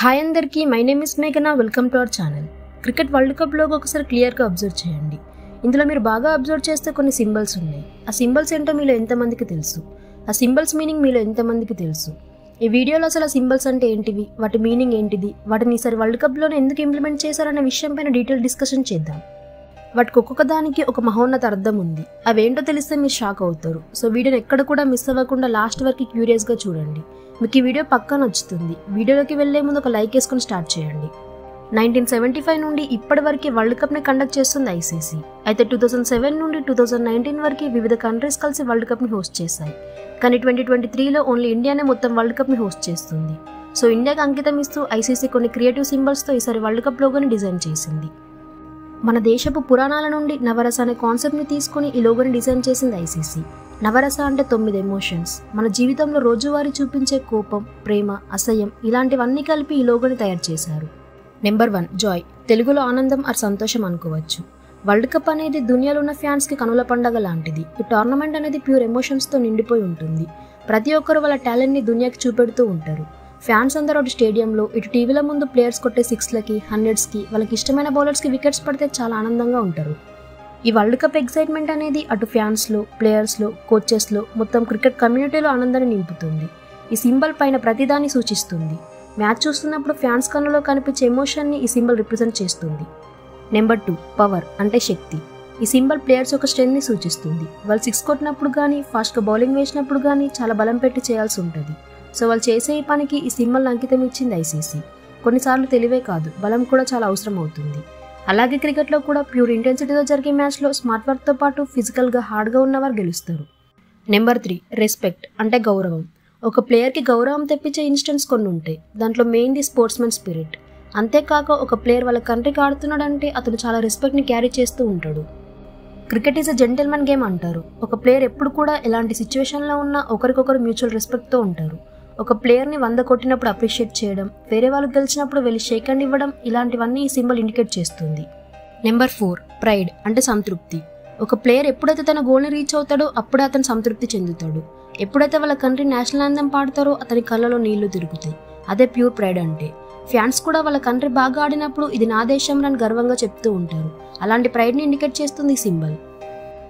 Hi అందరికీ my name is మేఘనా welcome to our channel cricket world కప్లోకి ఒకసారి క్లియర్గా అబ్జర్వ్ చేయండి. ఇందులో మీరు బాగా అబ్జర్వ్ చేస్తే కొన్ని సింబల్స్ ఉన్నాయి. ఆ సింబల్స్ ఏంటో మీలో ఎంతమందికి తెలుసు? ఆ సింబల్స్ మీనింగ్ మీలో ఎంతమందికి తెలుసు? ఈ వీడియోలో అసలు ఆ సింబల్స్ అంటే ఏంటివి? వాటి మీనింగ్ ఏంటిది? వాటిని ఈసారి వరల్డ్ కప్లోనే ఎందుకు ఇంప్లిమెంట్ చేశారనే విషయం పైన డీటెయిల్ డిస్కషన్ చేద్దాం. వాటికి ఒక్కొక్క దానికి ఒక మహోన్నత అర్థం ఉంది. అవేంటో తెలిస్తే మీరు షాక్ అవుతారు. సో వీడియోని ఎక్కడ కూడా మిస్ అవ్వకుండా లాస్ట్ వరకు క్యూరియస్గా చూడండి. మీకు ఈ వీడియో పక్కన నచ్చుతుంది. వీడియోలోకి వెళ్ళే ముందు ఒక లైక్ వేసుకొని స్టార్ట్ చేయండి. నైన్టీన్ సెవెంటీ ఫైవ్ నుండి ఇప్పటి వరకు వరల్డ్ కప్ని కండక్ట్ చేస్తుంది ఐసీసీ అయితే టూ థౌసండ్ సెవెన్ నుండి టూ థౌసండ్ నైన్టీన్ వరకు వివిధ కంట్రీస్ కలిసి వరల్డ్ కప్ని హోస్ట్ చేశాయి. కానీ ట్వంటీ ట్వంటీ త్రీలో ఓన్లీ ఇండియానే మొత్తం వరల్డ్ కప్ని హోస్ట్ చేస్తుంది. సో ఇండియాకి అంకితం ఇస్తూ ఐసీసీ కొన్ని క్రియేటివ్ సింబల్స్తో ఈసారి వరల్డ్ కప్ లోగోని డిజైన్ చేసింది. మన దేశపు పురాణాల నుండి నవరస అనే కాన్సెప్ట్ని తీసుకుని ఈ లోగోని డిజైన్ చేసింది ఐసీసీ నవరస అంటే తొమ్మిది ఎమోషన్స్ మన జీవితంలో రోజువారీ చూపించే కోపం ప్రేమ అసహ్యం ఇలాంటివన్నీ కలిపి ఈ లోగోని తయారు చేశారు. నెంబర్ వన్ జాయ్ తెలుగులో ఆనందం ఆర్ సంతోషం అనుకోవచ్చు. వరల్డ్ కప్ అనేది దునియాలో ఉన్న ఫ్యాన్స్కి కనుల పండగ లాంటిది. ఈ టోర్నమెంట్ అనేది ప్యూర్ ఎమోషన్స్తో నిండిపోయి ఉంటుంది. ప్రతి ఒక్కరు వాళ్ళ టాలెంట్ని దునియాకి చూపెడుతూ ఉంటారు. ఫ్యాన్స్ అందరూ అటు స్టేడియంలో ఇటు టీవీల ముందు ప్లేయర్స్ కొట్టే సిక్స్లకి హండ్రెడ్స్కి వాళ్ళకి ఇష్టమైన బౌలర్స్కి వికెట్స్ పడితే చాలా ఆనందంగా ఉంటారు. ఈ వరల్డ్ కప్ ఎక్సైట్మెంట్ అనేది అటు ఫ్యాన్స్లో ప్లేయర్స్లో కోచెస్లో మొత్తం క్రికెట్ కమ్యూనిటీలో ఆనందాన్ని నింపుతుంది. ఈ సింబల్ పైన ప్రతిదాన్ని సూచిస్తుంది. మ్యాచ్ చూస్తున్నప్పుడు ఫ్యాన్స్ కన్నులో కనిపించే ఎమోషన్ని ఈ సింబల్ రిప్రజెంట్ చేస్తుంది. నెంబర్ టూ పవర్ అంటే శక్తి. ఈ సింబల్ ప్లేయర్స్ యొక్క స్ట్రెంగ్ని సూచిస్తుంది. వాళ్ళు సిక్స్ కొట్టినప్పుడు కానీ ఫాస్ట్గా బౌలింగ్ వేసినప్పుడు కానీ చాలా బలం పెట్టి చేయాల్సి ఉంటుంది. సో వాళ్ళు చేసే పనికి ఈ సింబల్ అంకితం ఇచ్చింది ఐసీసీ. కొన్నిసార్లు తెలివే కాదు బలం కూడా చాలా అవసరం అవుతుంది అలాగే క్రికెట్లో కూడా ప్యూర్ ఇంటెన్సిటీతో జరిగే మ్యాచ్లో స్మార్ట్ వర్క్తో పాటు ఫిజికల్గా హార్డ్గా ఉన్నవారు గెలుస్తారు. నెంబర్ త్రీ రెస్పెక్ట్ అంటే గౌరవం. ఒక ప్లేయర్కి గౌరవం తెప్పించే ఇన్స్టెంట్స్ కొన్ని ఉంటాయి దాంట్లో మెయిన్ది స్పోర్ట్స్మెన్ స్పిరిట్. అంతేకాక ఒక ప్లేయర్ వాళ్ళ కంట్రీకి ఆడుతున్నాడంటే అతను చాలా రెస్పెక్ట్ని క్యారీ చేస్తూ ఉంటాడు. Cricket is a gentleman game అంటారు. ఒక ప్లేయర్ ఎప్పుడు కూడా ఎలాంటి సిచ్యువేషన్లో ఉన్నా ఒకరికొకరు మ్యూచువల్ రెస్పెక్ట్తో ఉంటారు. ఒక ప్లేయర్ని వంద కొట్టినప్పుడు అప్రిషియేట్ చేయడం వేరే వాళ్ళు గెలిచినప్పుడు వెళ్ళి షేక్ అండ్ ఇవ్వడం ఇలాంటివన్నీ ఈ సింబల్ ఇండికేట్ చేస్తుంది. నెంబర్ ఫోర్ ప్రైడ్ అంటే సంతృప్తి. ఒక ప్లేయర్ ఎప్పుడైతే తన గోల్ని రీచ్ అవుతాడో అప్పుడే అతను సంతృప్తి చెందుతాడు. ఎప్పుడైతే వాళ్ళ కంట్రీ నేషనల్ అందం పాడతారో అతని కళ్ళలో నీళ్ళు తిరుగుతాయి. అదే ప్యూర్ ప్రైడ్ అంటే. ఫ్యాన్స్ కూడా వాళ్ళ కంట్రీ బాగా ఆడినప్పుడు ఇది నా దేశం అని గర్వంగా చెప్తూ ఉంటారు. అలాంటి ప్రైడ్ని ఇండికేట్ చేస్తుంది సింబల్.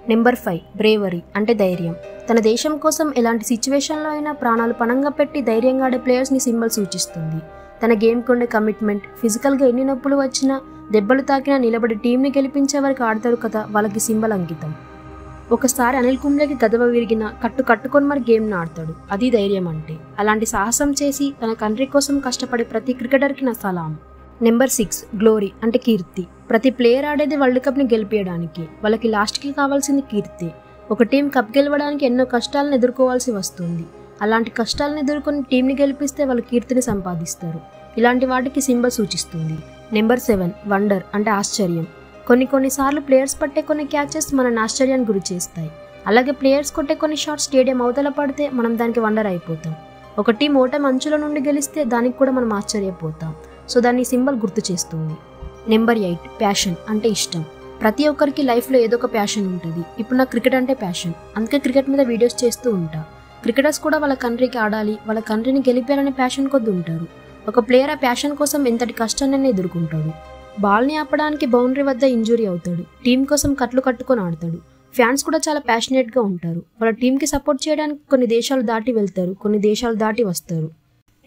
నెంబర్ ఫైవ్ బ్రేవరీ అంటే ధైర్యం. తన దేశం కోసం ఎలాంటి సిచ్యువేషన్లో అయినా ప్రాణాలు పణంగా పెట్టి ధైర్యంగా ఆడే ప్లేయర్స్ని సింబల్ సూచిస్తుంది. తన గేమ్కి ఉండే కమిట్మెంట్ ఫిజికల్గా ఎన్ని నొప్పులు వచ్చినా దెబ్బలు తాకినా నిలబడి టీంని గెలిపించే వరకు ఆడతారు కదా వాళ్ళకి సింబల్ అంకితం. ఒకసారి అనిల్ కుంబ్లేకి గదవ విరిగిన కట్టు కట్టుకొని మరి గేమ్ని ఆడతాడు. అది ధైర్యం అంటే. అలాంటి సాహసం చేసి తన కంట్రీ కోసం కష్టపడే ప్రతి క్రికెటర్కి నా సలాం. నెంబర్ సిక్స్ గ్లోరీ అంటే కీర్తి. ప్రతి ప్లేయర్ ఆడేది వరల్డ్ కప్ని గెలిపేయడానికి. వాళ్ళకి లాస్ట్కి కావాల్సింది కీర్తి. ఒక టీం కప్ గెలవడానికి ఎన్నో కష్టాలను ఎదుర్కోవాల్సి వస్తుంది. అలాంటి కష్టాలను ఎదుర్కొని టీంని గెలిపిస్తే వాళ్ళు కీర్తిని సంపాదిస్తారు. ఇలాంటి వాటికి సింబల్ సూచిస్తుంది. నెంబర్ సెవెన్ వండర్ అంటే ఆశ్చర్యం. కొన్ని కొన్నిసార్లు ప్లేయర్స్ పట్టే కొన్ని క్యాచెస్ మనల్ని ఆశ్చర్యానికి గురి చేస్తాయి. అలాగే ప్లేయర్స్ కొట్టే కొన్ని షాట్స్ స్టేడియం అవతల పడితే మనం దానికి వండర్ అయిపోతాం. ఒక టీం ఓటమి అంచుల నుండి గెలిస్తే దానికి కూడా మనం ఆశ్చర్యపోతాం. సో దాన్ని సింబల్ గుర్తు చేస్తుంది. నెంబర్ ఎయిట్ ప్యాషన్ అంటే ఇష్టం. ప్రతి ఒక్కరికి లైఫ్లో ఏదో ఒక ప్యాషన్ ఉంటుంది. ఇప్పుడు నాకు క్రికెట్ అంటే ప్యాషన్. అందుకే క్రికెట్ మీద వీడియోస్ చేస్తూ ఉంటా. క్రికెటర్స్ కూడా వాళ్ళ కంట్రీకి ఆడాలి వాళ్ళ కంట్రీని గెలిపారనే ప్యాషన్ కొద్ది ఉంటారు. ఒక ప్లేయర్ ఆ ప్యాషన్ కోసం ఎంతటి కష్టాన్ని ఎదుర్కొంటాడు. బాల్ని ఆపడానికి బౌండరీ వద్ద ఇంజురీ అవుతాడు. టీం కోసం కట్లు కట్టుకొని ఆడతాడు. ఫ్యాన్స్ కూడా చాలా ప్యాషనేట్గా ఉంటారు. వాళ్ళ టీంకి సపోర్ట్ చేయడానికి కొన్ని దేశాలు దాటి వెళ్తారు కొన్ని దేశాలు దాటి వస్తారు.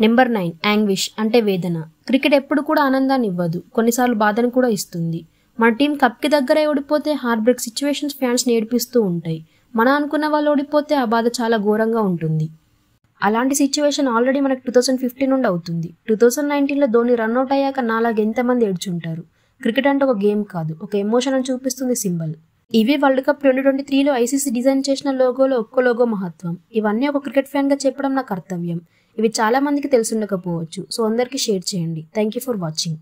నెంబర్ నైన్ యాంగ్విష్ అంటే వేదన. క్రికెట్ ఎప్పుడు కూడా ఆనందాన్ని ఇవ్వదు. కొన్నిసార్లు బాధను కూడా ఇస్తుంది. మన టీం కప్కి దగ్గరే ఓడిపోతే హార్ట్ బ్రేక్ సిచ్యువేషన్స్ ఫ్యాన్స్ నేర్పిస్తూ ఉంటాయి. మన అనుకున్న వాళ్ళు ఓడిపోతే ఆ బాధ చాలా ఘోరంగా ఉంటుంది. అలాంటి సిచ్యువేషన్ ఆల్రెడీ మనకు టూ థౌసండ్ ఫిఫ్టీన్ నుండి అవుతుంది. టూ థౌసండ్ నైన్టీన్లో ధోని రన్అట్ అయ్యాక నాలాగా ఎంతమంది ఏడ్చుంటారు? క్రికెట్ అంటే ఒక గేమ్ కాదు. ఒక ఎమోషన్ అని చూపిస్తుంది సింబల్. ఇవే వరల్డ్ కప్ ట్వంటీ ట్వంటీ త్రీలో ఐసీసీ డిజైన్ చేసిన లోగోలో ఒక్క లోగో మహత్వం. ఇవన్నీ ఒక క్రికెట్ ఫ్యాన్గా చెప్పడం నా కర్తవ్యం ఇవి చాలా మందికి తెలిసి ఉండకపోవచ్చు సో అందరికీ షేర్ చేయండి. Thank you for watching.